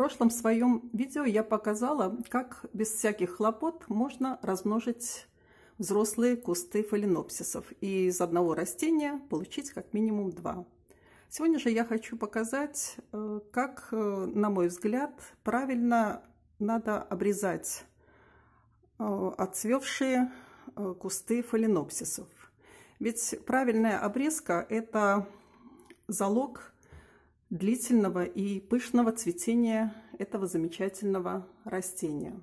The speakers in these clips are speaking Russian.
прошлом своем видео я показала, как без всяких хлопот можно размножить взрослые кусты фаленопсисов и из одного растения получить как минимум два. Сегодня же я хочу показать, э, как, э, на мой взгляд, правильно надо обрезать э, отцвевшие кусты фаленопсисов. Ведь правильная обрезка – это залог длительного и пышного цветения этого замечательного растения.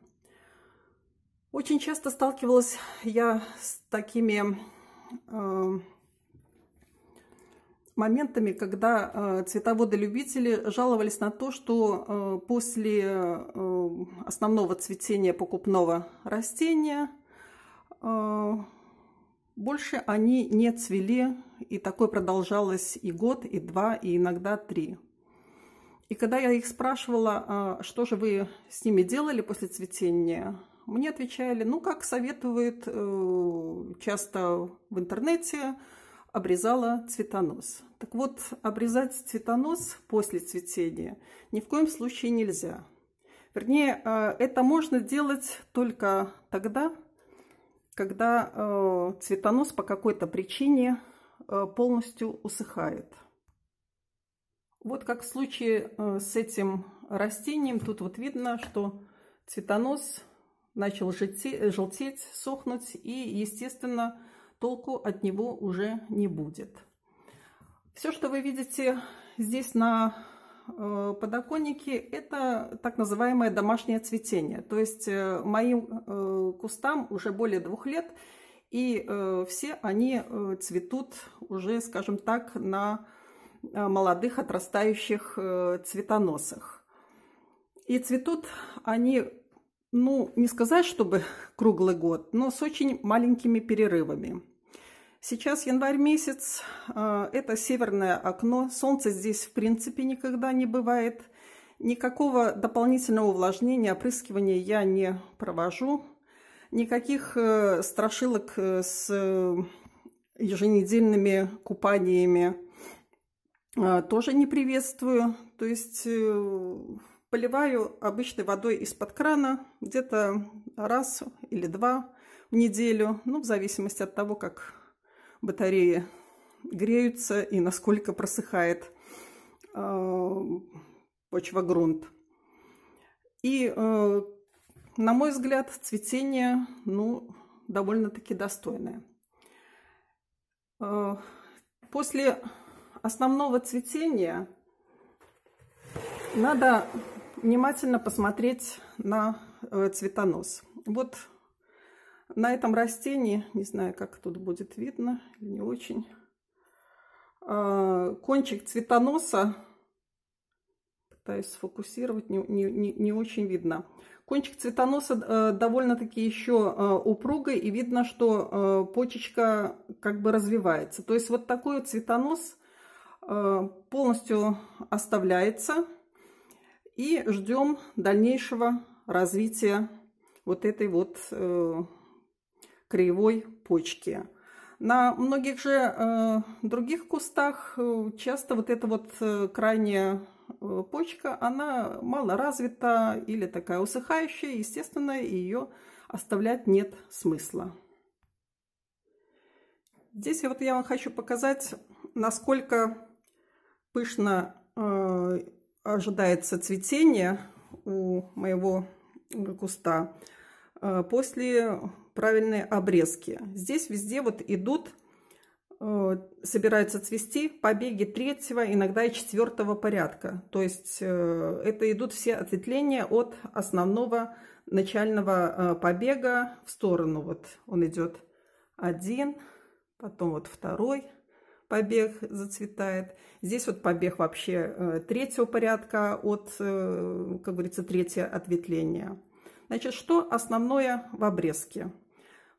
Очень часто сталкивалась я с такими э, моментами, когда э, цветоводы-любители жаловались на то, что э, после э, основного цветения покупного растения э, больше они не цвели, и такое продолжалось и год, и два, и иногда три. И когда я их спрашивала, а, что же вы с ними делали после цветения, мне отвечали, ну, как советуют э, часто в интернете, обрезала цветонос. Так вот, обрезать цветонос после цветения ни в коем случае нельзя. Вернее, э, это можно делать только тогда, когда э, цветонос по какой-то причине э, полностью усыхает. Вот как в случае э, с этим растением, тут вот видно, что цветонос начал желтеть, желтеть, сохнуть, и, естественно, толку от него уже не будет. Все, что вы видите здесь на подоконники – это так называемое домашнее цветение. То есть э, моим э, кустам уже более двух лет, и все они цветут уже, скажем так, на молодых отрастающих цветоносах. И цветут они, ну, не сказать, чтобы круглый год, но с очень маленькими перерывами. Сейчас январь месяц, а, это северное окно, солнца здесь в принципе никогда не бывает. Никакого дополнительного увлажнения, опрыскивания я не провожу. Никаких э, страшилок э, с еженедельными купаниями а, тоже не приветствую. То есть э, поливаю обычной водой из-под крана где-то раз или два в неделю, ну, в зависимости от того, как батареи греются и насколько просыхает э, почва-грунт. И, э, на мой взгляд, цветение ну, довольно-таки достойное. Э, после основного цветения надо внимательно посмотреть на э, цветонос. Вот на этом растении, не знаю, как тут будет видно, не очень, а, кончик цветоноса, пытаюсь сфокусировать, не, не, не очень видно. Кончик цветоноса э, довольно-таки еще э, упругый, и видно, что э, почечка как бы развивается. То есть вот такой цветонос полностью оставляется, и ждем дальнейшего развития вот этой вот краевой почки. На многих же э, других кустах э, часто вот эта вот э, крайняя э, почка, она мало развита или такая усыхающая, естественно, ее оставлять нет смысла. Здесь вот я вам хочу показать, насколько пышно э, ожидается цветение у моего куста после правильные обрезки. Здесь везде вот идут, э, собираются цвести побеги третьего, иногда и четвертого порядка. То есть э, это идут все ответвления от основного начального э, побега в сторону. Вот он идет один, потом вот второй побег зацветает. Здесь вот побег вообще третьего порядка от, как говорится, третье ответвление. Значит, что основное в обрезке?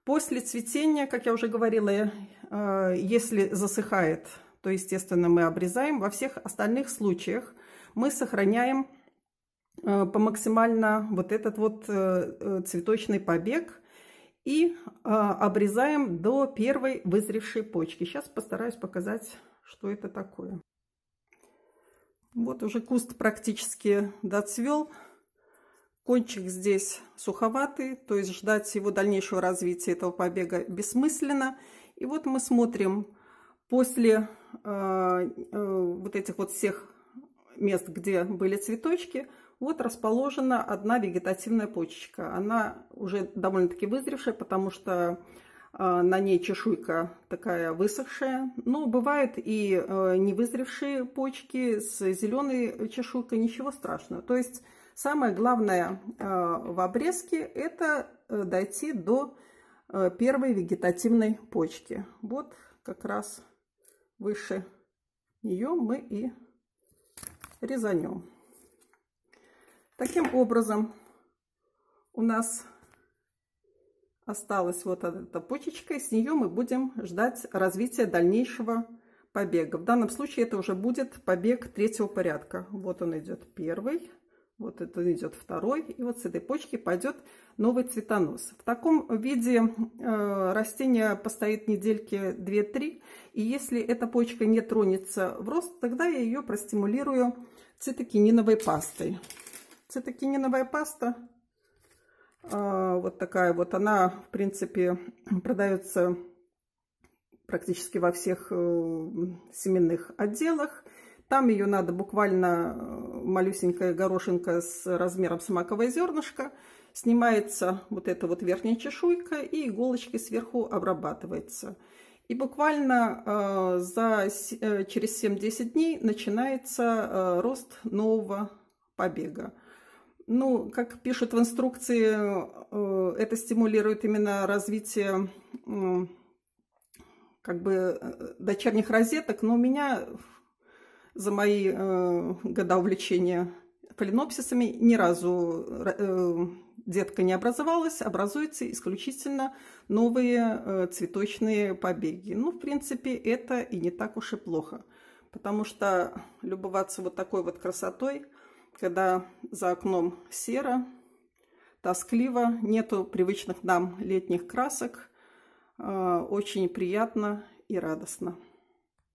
После цветения, как я уже говорила, э, если засыхает, то, естественно, мы обрезаем. Во всех остальных случаях мы сохраняем э, по максимально вот этот вот э, цветочный побег и обрезаем до первой вызревшей почки. Сейчас постараюсь показать, что это такое. Вот уже куст практически доцвел. Кончик здесь суховатый, то есть ждать его дальнейшего развития этого побега бессмысленно. И вот мы смотрим после э, э, вот этих вот всех мест, где были цветочки, вот расположена одна вегетативная почечка. Она уже довольно-таки вызревшая, потому что э, на ней чешуйка такая высохшая. Но бывают и э, невызревшие почки с зеленой чешуйкой, ничего страшного. То есть самое главное э, в обрезке это дойти до первой вегетативной почки. Вот как раз выше нее мы и резанем. Таким образом, у нас осталась вот эта почечка, и с нее мы будем ждать развития дальнейшего побега. В данном случае это уже будет побег третьего порядка. Вот он идет первый, вот это идет второй, и вот с этой почки пойдет новый цветонос. В таком виде э, растение постоит недельки 2-3, и если эта почка не тронется в рост, тогда я ее простимулирую цитокининовой пастой. Цитокининовая паста, э, вот такая вот, она, в принципе, продается практически во всех э, семенных отделах. Там ее надо буквально э, малюсенькая горошинка с размером с маковое зернышко. Снимается вот эта вот верхняя чешуйка и иголочкой сверху обрабатывается. И буквально э, за, э, через 7-10 дней начинается э, рост нового побега. Ну, как пишут в инструкции, э, это стимулирует именно развитие э, как бы э, дочерних розеток, но у меня за мои э, года увлечения фаленопсисами ни разу э, детка не образовалась, образуются исключительно новые э, цветочные побеги. Ну, в принципе, это и не так уж и плохо, потому что любоваться вот такой вот красотой, когда за окном серо, тоскливо, нету привычных нам летних красок, э, очень приятно и радостно.